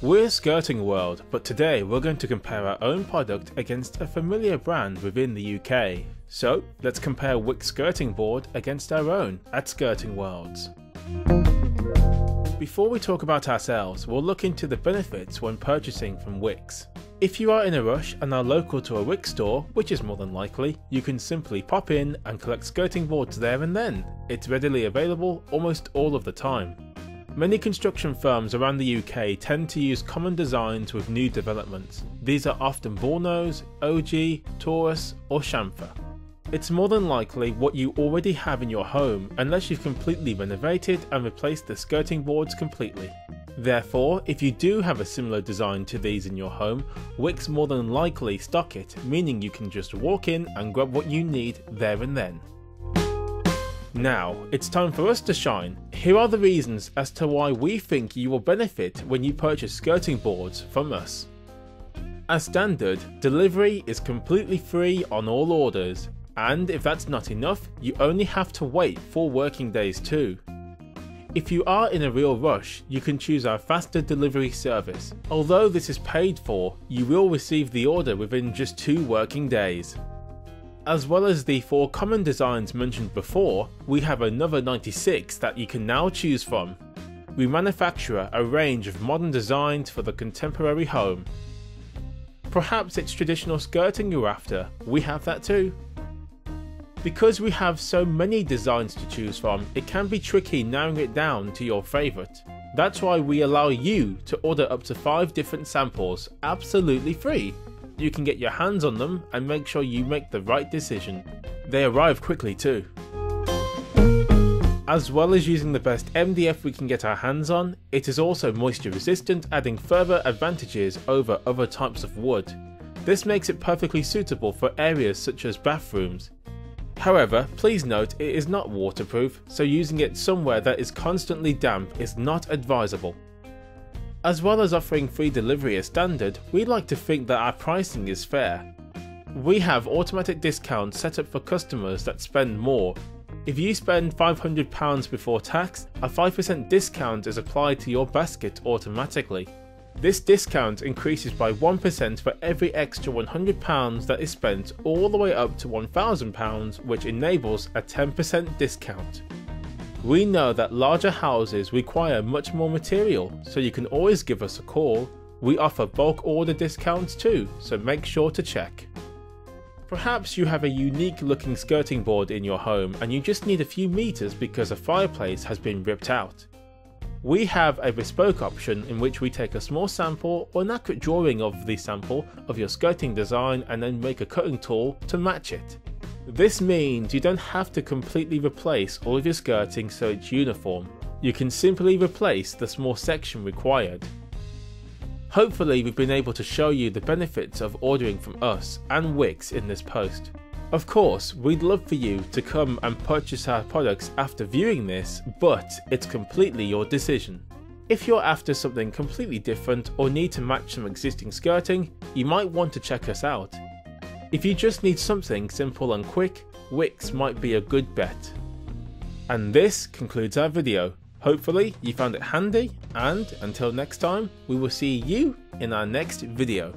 We're Skirting World, but today we're going to compare our own product against a familiar brand within the UK. So let's compare Wickes skirting board against our own at Skirting Worlds. Before we talk about ourselves, we'll look into the benefits when purchasing from Wickes. If you are in a rush and are local to a Wickes store, which is more than likely, you can simply pop in and collect skirting boards there and then. It's readily available almost all of the time. Many construction firms around the UK tend to use common designs with new developments. These are often Bullnose, Ogee, Torus or Chamfer. It's more than likely what you already have in your home unless you've completely renovated and replaced the skirting boards completely. Therefore, if you do have a similar design to these in your home, Wickes more than likely stock it, meaning you can just walk in and grab what you need there and then. Now, it's time for us to shine. Here are the reasons as to why we think you will benefit when you purchase skirting boards from us. As standard, delivery is completely free on all orders, and if that's not enough, you only have to wait 4 working days too. If you are in a real rush, you can choose our faster delivery service. Although this is paid for, you will receive the order within just 2 working days. As well as the four common designs mentioned before, we have another 96 that you can now choose from. We manufacture a range of modern designs for the contemporary home. Perhaps it's traditional skirting you're after, we have that too. Because we have so many designs to choose from, it can be tricky narrowing it down to your favourite. That's why we allow you to order up to 5 different samples absolutely free you can get your hands on them and make sure you make the right decision. They arrive quickly too. As well as using the best MDF we can get our hands on, it is also moisture resistant adding further advantages over other types of wood. This makes it perfectly suitable for areas such as bathrooms. However, please note it is not waterproof, so using it somewhere that is constantly damp is not advisable. As well as offering free delivery as standard, we like to think that our pricing is fair. We have automatic discounts set up for customers that spend more. If you spend £500 before tax, a 5% discount is applied to your basket automatically. This discount increases by 1% for every extra £100 that is spent all the way up to £1,000 which enables a 10% discount. We know that larger houses require much more material, so you can always give us a call. We offer bulk order discounts too, so make sure to check. Perhaps you have a unique looking skirting board in your home and you just need a few meters because a fireplace has been ripped out. We have a bespoke option in which we take a small sample or an accurate drawing of the sample of your skirting design and then make a cutting tool to match it. This means you don't have to completely replace all of your skirting so it's uniform. You can simply replace the small section required. Hopefully we've been able to show you the benefits of ordering from us and Wickes in this post. Of course, we'd love for you to come and purchase our products after viewing this, but it's completely your decision. If you're after something completely different or need to match some existing skirting, you might want to check us out. If you just need something simple and quick, Wickes might be a good bet. And this concludes our video. Hopefully you found it handy and until next time we will see you in our next video.